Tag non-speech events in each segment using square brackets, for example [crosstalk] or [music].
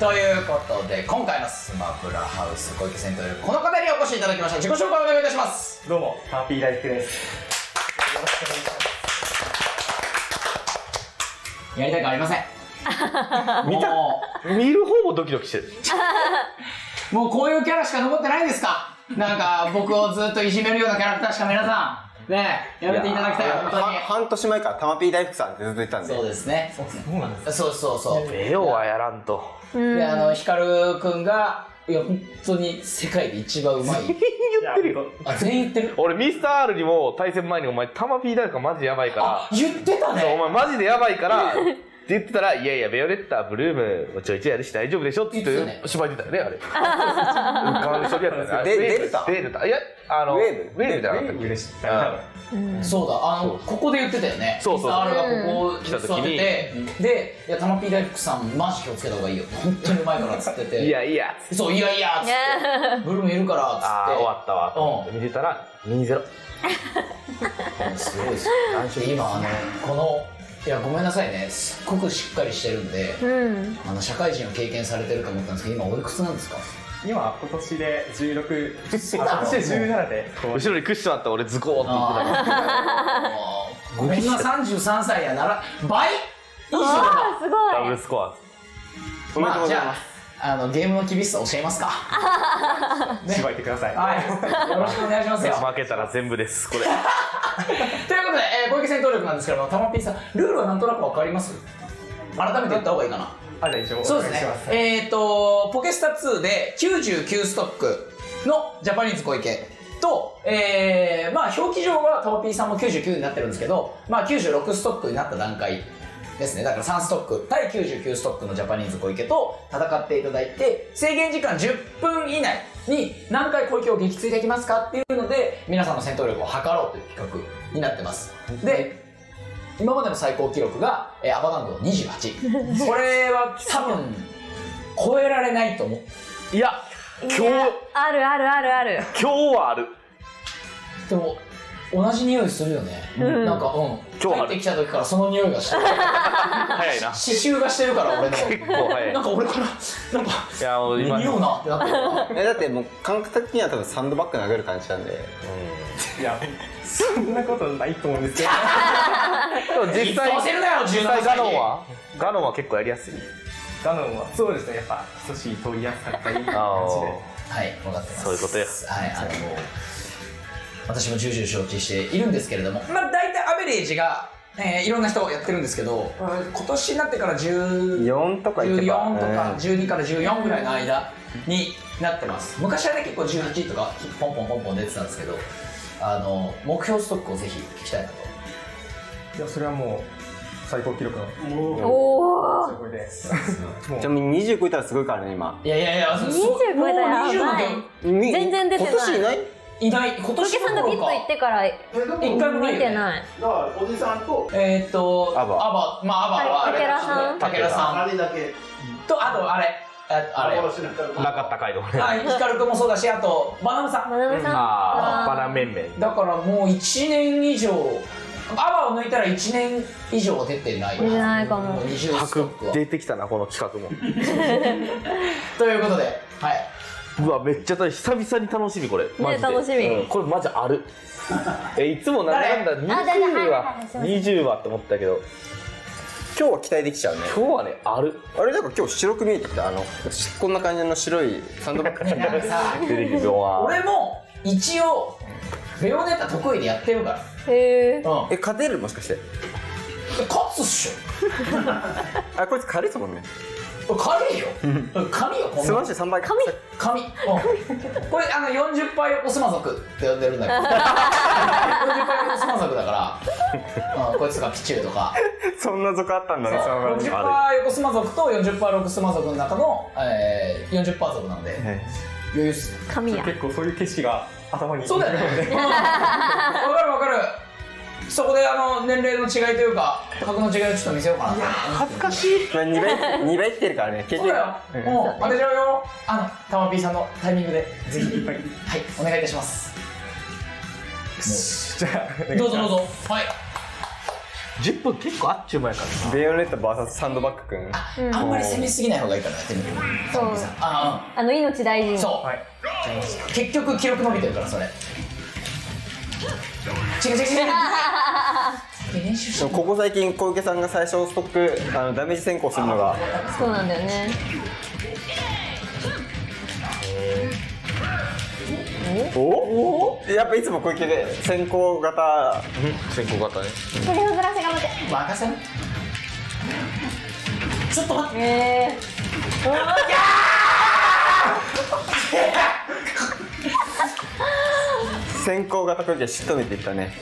ということで今回のスマブラハウス小池戦闘力この方にお越しいただきました。自己紹介お願いいたします。どうも、ターピー大福です。やりたくありません。[laughs] 見たも見る方もドキドキしてる。う [laughs] もうこういうキャラしか残ってないんですか？なんか僕をずっといじめるようなキャラクターしか皆さんねやめていただきたい本当はに半年前からタマピー大福さんってずっと言ってたんで。そうですね。そうなんです。そうそうそう。レオはやらんとうんであのヒカルくんがいや本当に世界で一番うまい。[laughs] 言ってるよ。あ全員言ってる？俺ミスター R にも対戦前にお前タマピーだかマジやばいから。あ言ってたそうおね前マジでやばいから [laughs] 言ってたらいやいやベヨレッタブルームちょいちょいやるし大丈夫でしょって言ってたね芝居出たよねあれ。顔で処理やった。デルタデルタいやあのウェーブ。ウェーブじゃなかったっけ？許した。うん。そうだあのここで言ってたよね。そうそうそう。ミスター R がここ来た時に。で「いや玉ピー大福さんマジ気をつけた方がいいよ。本当にうまいから」っつってて。いやいや。そういやいやっつって。[laughs] ブルームいるからっつって。ああ終わったわ。と見てたら2-0 [laughs] すごいですよ。今あのこのいやごめんなさいね。すっごくしっかりしてるんでうん。あの社会人を経験されてると思ったんですけど今おいくつなんですか？今、今年で16、うなの？あ今年で17で、後ろにクッションあったら俺ズコーって言ってたあーこんな33歳やなら倍以上だあすごい。ダブルスコアおめでとうござい。まあますじゃああのゲームの厳しさ教えますかねしばい。てください。はい。よろしくお願い。しますよ負けたら全部ですこれ [laughs] ということで、えー、小池戦闘力なんですけどもたまぴーさんルールはなんとなくわかります？改めて言った方がいいかな。あ、じゃあ一応おそうですね。えっ、とポケスタ2で99ストックのジャパニーズ小池と、えー、まあ表記上はタマピーさんも99になってるんですけど、まあ、96ストックになった段階ですね。だから3ストック対99ストックのジャパニーズ小池と戦っていただいて制限時間10分以内に何回小池を撃墜できますかっていうので皆さんの戦闘力を測ろうという企画になってます。で今までの最高記録が、えーアバダンド28これは多分超えられないと思う。いや今日あるあるあるある。今日はある。でも同じ匂いするよね、うん。なんかうん。今日ある。入ってきた時からその匂いがしてる。早いな。刺繍がしてるから俺の。結構早い。なんか俺からなんかいやもう今匂うなってなってるだってもう感覚的には多分サンドバッグ投げる感じなんで。いや、そんなことないと思うんですけど。でも実際言わせるなよ17実歳際ガノンは？ガノンは結構やりやすい？ガノンは、そうですね、やっぱ、少し取りやすかったり、感じで。はい分かってます。そういうことよはいあの私も重々承知しているんですけれども。まあ大体アベレージが、えーいろんな人やってるんですけど今年になってから10 4とかいけば。14とかうん。12から14ぐらいの間になってます。昔はね結構18とかポンポンポンポン出てたんですけどあの目標ストックをぜひ聞きたいなと。いや、それはもう、最高記録の、おおすごいで。ちなみに20超えたらすごいからね今。いやいやいやそ20そ超えたら20の全然出てない。今年いない？いない。今小年池さんがピッと行ってから一回もない見てない。だからおじさんとえーっとアバ。アバ。まあアバはあれ武田さん。武田さん。あれだけ。とあとあれ。ああれ。なかった街道ね。あヒカルくんもそうだしあとバナナさん。まなみさん。ああバナあメンメン。だからもう1年以上。アバを抜いたら1年以上出てない。出てないかも。20ストックは。出てきたなこの企画も。[laughs] ということではいうわめっちゃ久々に楽しみこれ。マジで。楽しみ。うん。これマジある。[laughs] えいつもなんだなんだあ誰？20ははいはいはい20はって思ったけど。今日は期待できちゃうね。今日はねある。あれなんか今日白く見えてきた？あのこんな感じの白いサンドバッグ。[laughs] 俺も一応ベヨネッタ得意でやってるから。ーへえうん。え勝てる？もしかして。勝つっし [laughs] あこいつ軽いですもんねょ軽いよ。軽いよこんな。スマッシュ3倍紙。紙。うん。これあの40倍横スマ族って呼んでるんだけど。40倍横スマ族だから、うん、こいつがピチューとか。そんな族あったんだねその40%横スマ族と40%横スマ族の中の、えー、40%族なんで。余裕っす紙や。結構そういう景色が頭にそうだよね。うんわかるわかるそこであの年齢の違いというか格の違いをちょっと見せようかな恥ずかしい。まあ2倍 [laughs] 2倍いってるからね。経そうだよ。うん。もう当てちゃうよあのたまぴーさんのタイミングでぜひ。はいお願いいたします。じゃあ、どうぞどうぞ。はい。10分結構あっちゅう前やからなベヨネッタ VS サンドバッグくん。うんあんまり攻めすぎない方がいいからやってみるそうああの命大事に。うんそう、はい。結局記録伸びてるからそれ違う違う違う。ここ最近小池さんが最初ストックあのダメージ先行するのが。そうなんだよね。お？やっぱいつも小池で先行型。先行型ね。それをずらせ頑張って。任せるちょっと待って。え [laughs] 先行型小池しとめていったね。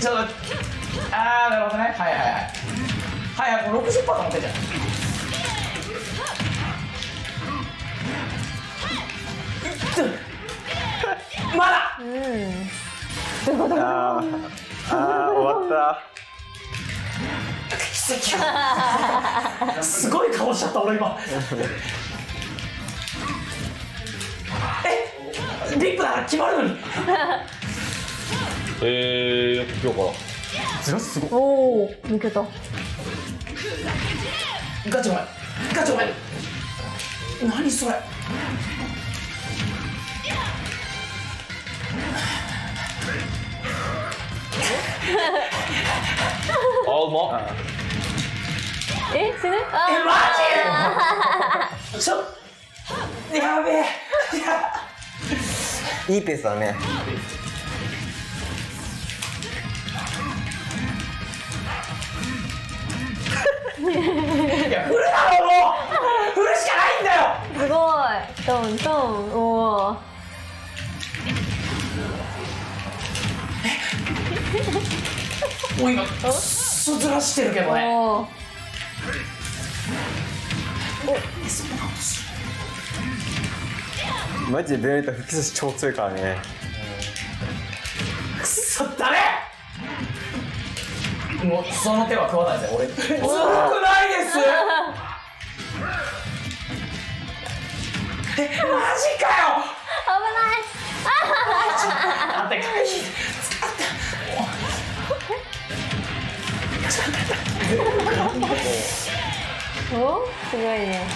ちょっとああなるほどね。はいはいはい。はいはいもう60%持ってんじゃん。まだ。ー、うんあーあー終わっ奇跡 [laughs] すごい顔しちゃった俺今えリップだから決まるのに。[laughs] えー、やってみようかずらすごい。おお抜けた。ガチごめんガチごめん何それ。あうまっ。え死ぬ？えあマジ？[laughs] ちょやべえ。いいいペースだね。いや振るだろも。う振るしかないんだよ。ーすごい。トントン。おおもう今くっそずらしてるけどね。おおマジでベヨネッタ吹き寿司超強いからね。くっそ誰？もうその手は食わないぜ俺。ずるくないですえマジかよ！あんた [laughs] おおすごいね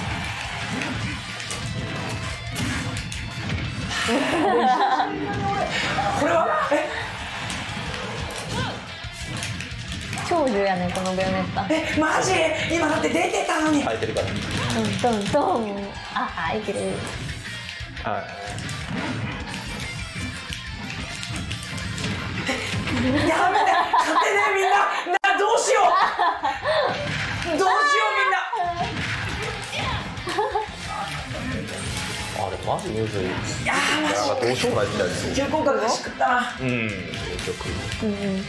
50やねこのベヨネッタえマジ？今だって出てたのに。空いてるからドンドンドン。あ空いてるはい。やめて勝手ねみんな。などうしよう。どうしようみんな。あれマジむずい。いやーマジ。どうしようもないみたいですよ。急降下がしくった。なうん結局。うん。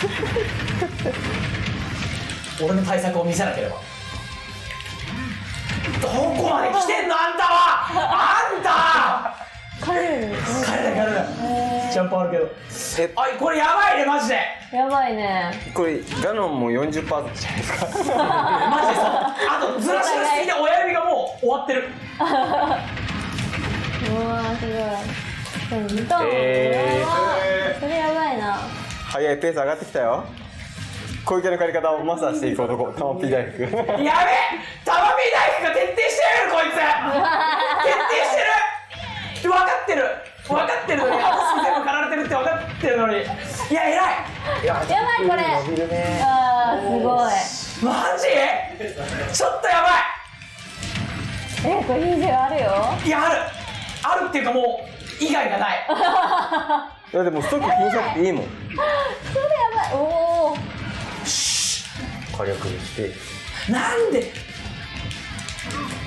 [laughs] 俺の対策を見せなければ。どこまで来てんの？あんたは！あんたカレー帰れない帰れないジャンプあるけど。え。あこれやばいねマジで。やばいね。これガノンも40%じゃないですか。[laughs] マジでそう。あとずらしがすぎて親指がもう終わってる。[laughs] うわーすごい。トントン、えペース上がってきたよ。小池の借り方をマスターしていこうとこタマピー大福。やべえタマピー大福が徹底してるこいつ。徹底してる。分かってる。分かってるのに私全部狩られてるって分かってるのに。いや偉い。やばいこれ。伸びるね。あーすごい。マジ？ちょっとやばえこれ20あるよ。いいやある。あるっていうかもう以外がない [laughs] いやでもストック気にしなくていいもん。それやばい。おお火力にして。なんで？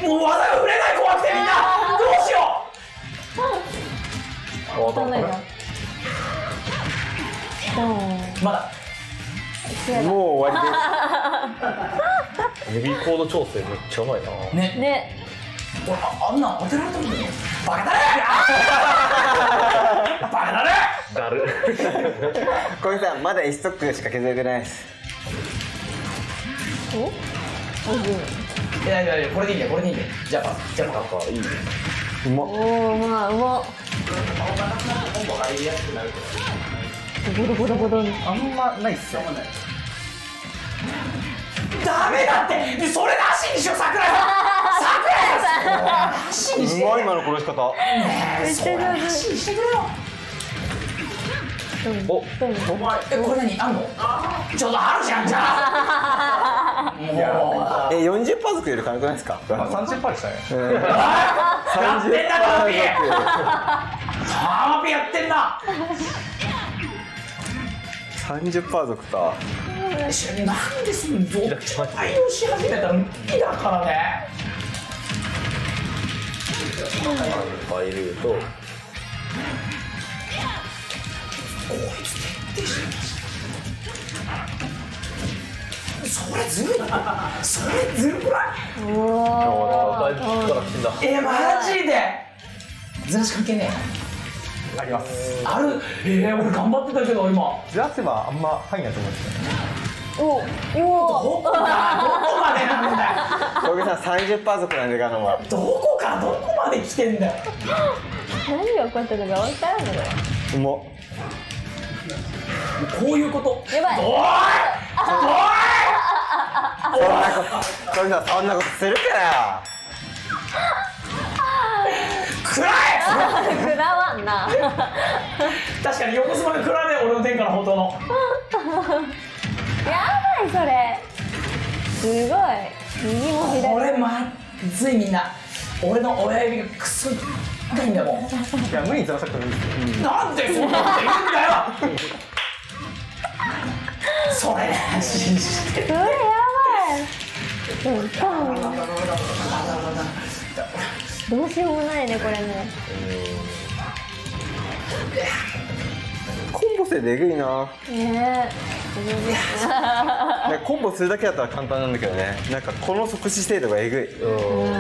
もう技が触れない怖くてみんな。どうしよあ当たんないな。まだ。もう終わり指 [laughs] コード調整めっちゃうまいな。ね。ね。俺ああんなん当てられたんだよバカだね。バカだね。だるです小池さんまだ1ストックしか削れてないです。おおいやいやいやこれでいいんだよこれでいいんだよジャパンジャパかいいねうまっおおまあうまっゴロゴロゴロあんまないっすよダメだって。でそれなしにしよう桜井さん。桜井さんなしにして。うまい今の殺し方。めっちゃ上なしにしてくれよ手おお前えこれ何？あんのちょうどあるじゃんじゃあもうえ40パー族より軽くないですか？あ30パーでしたね。やってんだタマピー。タマピーやってんな30パー族かしなんでそのどっちも対応し始めたら無理だからねファイルとそれずるいそれずるくないおあーからんだえマジでずらし関係ねえありますあるえー、俺頑張ってたけど今ずらせばあんま入んないと思うんですよねおお。どこからどこまでなんだよ。小木さん30パー族なんでガノはどこからどこまで来てんだよ。何が起こったのか分からんの？これうまっこういうこと。やばい。おい。おい。そんなこと小木さんそんなことするから食らえ。[laughs] 食らわんな。確かに横須賀が食らねえ俺の天下の本当の。やばいそれ。すごい。右も左。もこれまずいみんな。俺の親指がくそ痛いんだもん。いや無理にずらさなくてもいいですよ。なんでそんなこと言うんだよ。それ。なしにしてそれやばい。どうしようもないねこれね生でぐいなねなんかコンボするだけだったら簡単なんだけどねなんかこの即死精度がえぐいうん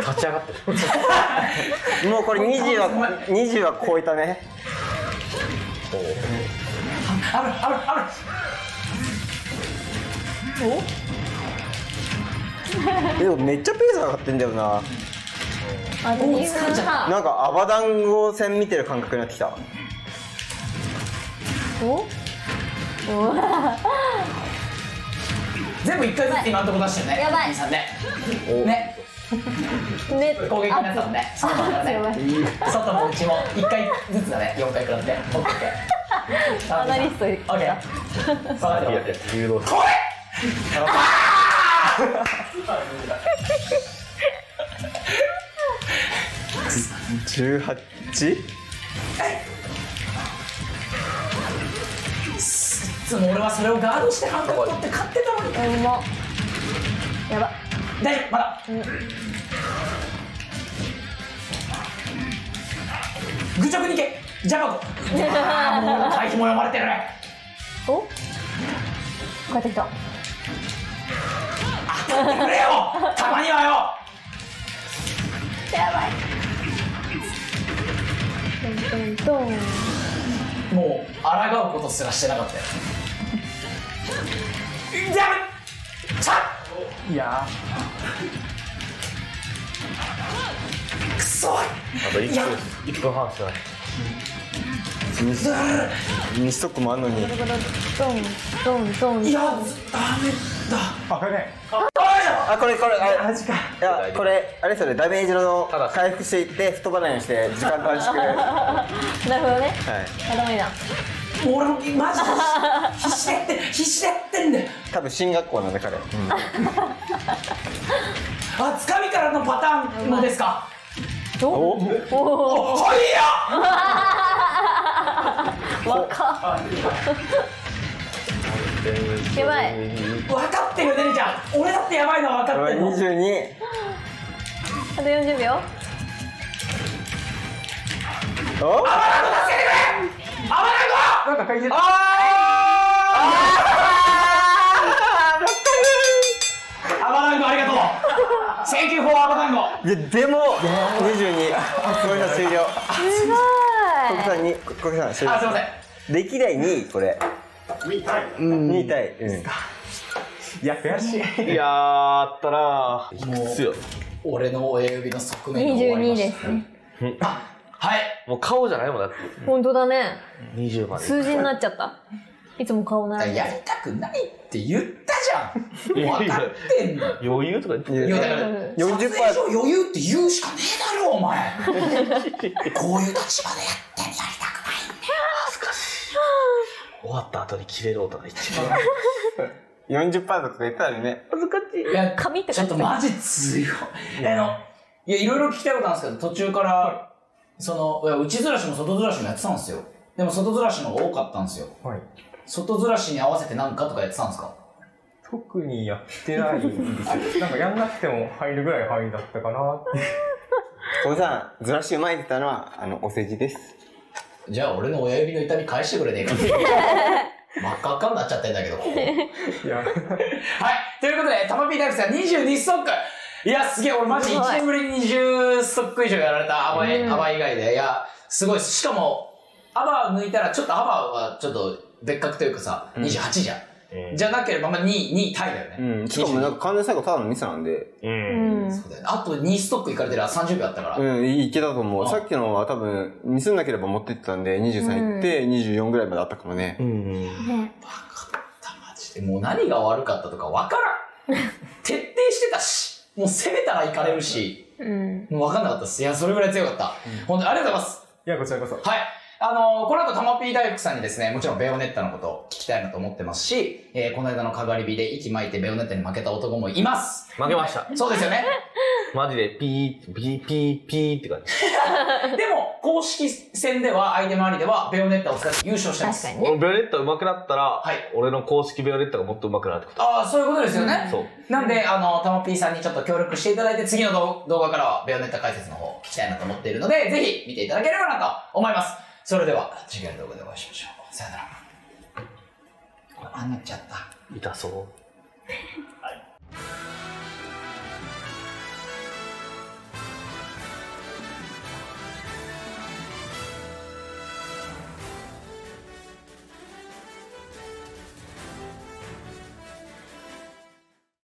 立ち上がってもうこれ20は20は超えたね危ない危ない危ないでもめっちゃペース上がってんだよななんかアバダンゴ戦見てる感覚になってきた。お？お？全部一回ずつ今のとこ出してるね。やばい。兄さんね。ね。ね。攻撃になったもんねそうだね。外も内も一回ずつだね。4回食らって。取ってってアナリストいオッケー誘導これ 18? いつも俺はそれをガードして半角取って勝ってたのに。うまやば。大丈夫まだ。愚直にいけ。ジャバコもう回避も読まれてる。お？帰ってきた。やってくれよ。たまにはよ。やばいトントントンもう抗うことすらしてなかったよ。いやくそあと1いや分1分半しかない。2ストックもあんのに。ゴロゴロトントントンいやダメだあこれね。あこれこれあれ。マジか。いやこれあれそれダメージのただ回復していって太ばないようにして時間短縮。は [laughs] いなるほどね。あダメだ。俺もマジで必死でやって必死でやってんだよ。多分進学校なんで彼、あつかみからのパターンのですか？おおおおおはいや若っやばい。分かってるねねちゃん。俺だってやばいのは分かってるの。22あと40秒。お？アバランド助けてくれ。アバランなんか解説ドアバランドありがとう Thank you for アバランドいやでも22これが終了。すご国さんに国さん終了。あすいません。歴代2位これ2位タイ2位タイうん。いや悔しい。いやったらいくつよ。俺の親指の側面が終わり22ましですね。たはい。もう顔じゃないもんだって。本当だね。20まで。数字になっちゃった。いつも顔ないやりたくないって言ったじゃん。分かってんの。余裕とか言って。いやだからうん40%撮影上余裕って言うしかねえだろお前こういう立場でやっ終わった後に切れろとか言って40%とか言ったらね。い。や髪ってちょっとマジ強い。あのいやいろいろ聞きたいことあるんですけど途中からそのいや内ずらしも外ずらしもやってたんですよ。でも外ずらしの方が多かったんですよ。はい。外ずらしに合わせて何かとかやってたんですか？特にやってないんですよ。[laughs] なんかやんなくても入るぐらい範囲だったかなって。おじさんずらしうまいって言ったのはあのお世辞ですじゃあ俺の親指の痛み返してくれねえか [laughs] 真っ赤っかになっちゃってんだけどここいやはい。ということで、タマピー大福さん22ストック。いや、すげえ、俺マジ1すごい年ぶりに20ストック以上やられたアバイ、うんアバ以外で。いや、すごい。しかも、アバ抜いたら、ちょっとアバはちょっと別格というかさ、28じゃん。じゃなければ、まあ2位、2位タイだよね。うんしかもなんか完全最後ただのミスなんでううんんそうだよね。あと2ストックいかれてるら30秒あったから。うんいけたと思うあさっきのは多分ミスんなければ持ってってたんで23いって24ぐらいまであったかもねうんねわかった、マジで。もう何が悪かったとかわからん。[laughs] 徹底してたし、もう攻めたらいかれるし、うんもうわかんなかったです。いや、それぐらい強かった。本当にありがとうございます。いやこちらこそはい。あのーこの後、たま Pだいふくさんにですね、もちろんベヨネッタのことを聞きたいなと思ってますし、えーこの間のかがり火で息巻いてベヨネッタに負けた男もいます。負けましたそうですよね。マジでピーピーピーピーって感じ [laughs] でも、公式戦では、相手回りでは、ベヨネッタを使って優勝してます。確かにベヨネッタ上手くなったら、はい俺の公式ベヨネッタがもっと上手くなるってことああ、そういうことですよね。そうなんで、あの、たま Pさんにちょっと協力していただいて、次の動画からは、ベヨネッタ解説の方、聞きたいなと思っているので、ぜひ見ていただければなと思います。それでは次回の動画でお会いしましょう。さよなら。あんなっちゃった。痛そう。はい。